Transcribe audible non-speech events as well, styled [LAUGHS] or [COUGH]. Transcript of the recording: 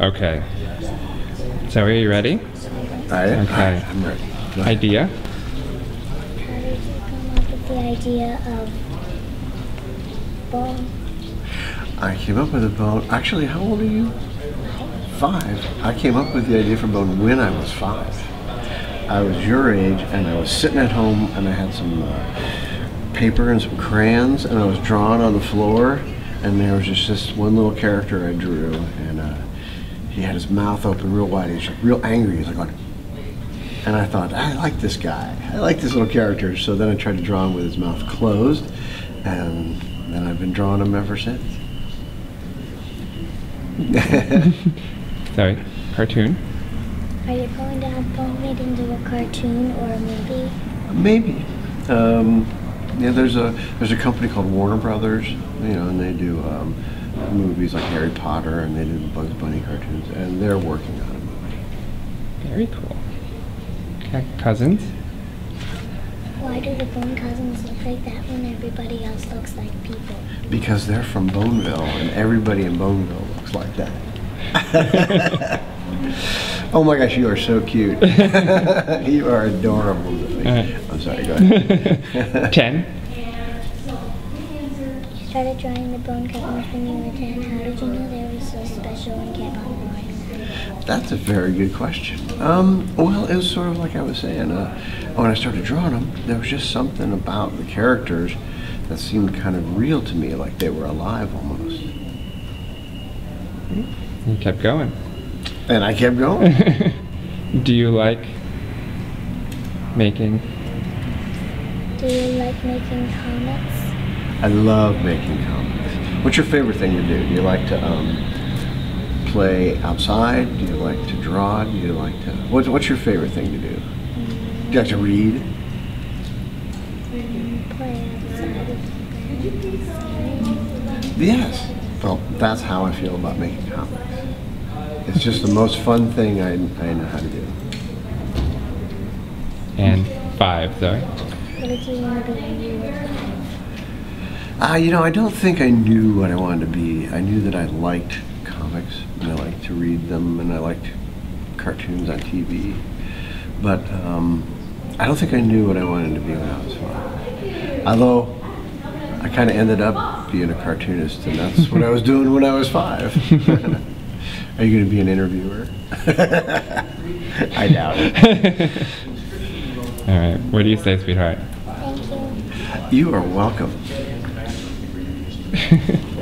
Okay. So are you ready? I am. Okay. I'm ready. Idea? How did you come up with the idea of bone? I came up with a bone. Actually, how old are you? Five. I came up with the idea for bone when I was five. I was your age, and I was sitting at home, and I had some uh, paper and some crayons, and I was drawing on the floor, and there was just this one little character I drew, and uh, he had his mouth open real wide. He was like real angry. He was like, and I thought, I like this guy. I like this little character. So then I tried to draw him with his mouth closed, and then I've been drawing him ever since. [LAUGHS] Sorry. Cartoon? Are you going to have Bone made into a cartoon or a movie? Maybe. Um, yeah, there's a there's a company called Warner Brothers, you know, and they do um, movies like Harry Potter, and they do the Bugs Bunny cartoons, and they're working on a movie. Very cool. Okay. Cousins? Why do the Bone cousins look like that when everybody else looks like people? Because they're from Boneville, and everybody in Boneville looks like that. [LAUGHS] [LAUGHS] oh my gosh, you are so cute. [LAUGHS] you are adorable. Lily. Alright. I'm sorry, go ahead. [LAUGHS] Ten? You started drawing the Bone cousins when you were 10. How did you know they were so special and kept on drawing? That's a very good question. Um, well, it was sort of like I was saying. Uh, when I started drawing them, there was just something about the characters that seemed kind of real to me, like they were alive almost. You kept going. And I kept going. [LAUGHS] Do you like making? Do you like making comics? I love making comics. What's your favorite thing to do? Do you like to um, play outside? Do you like to draw? Do you like to? What's What's your favorite thing to do? Do you like to read? Mm, play outside. Yes. Well, that's how I feel about making comics. It's just the most fun thing I, I know how to do. And five, Zoey. What did you want to be when you were? Uh, you know, I don't think I knew what I wanted to be. I knew that I liked comics and I liked to read them and I liked cartoons on TV. But um, I don't think I knew what I wanted to be when I was five. Although I kind of ended up being a cartoonist and that's what I was doing when I was five. [LAUGHS] Are you going to be an interviewer? [LAUGHS] I doubt it. [LAUGHS] All right. What do you say, sweetheart? Thank you. You are welcome. [LAUGHS]